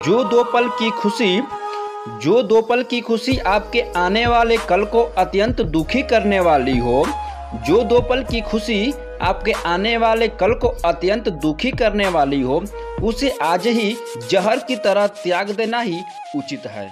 जो दो पल की खुशी, जो दो पल की खुशी आपके आने वाले कल को अत्यंत दुखी करने वाली हो, जो दो पल की खुशी आपके आने वाले कल को अत्यंत दुखी करने वाली हो, उसे आज ही जहर की तरह त्याग देना ही उचित है।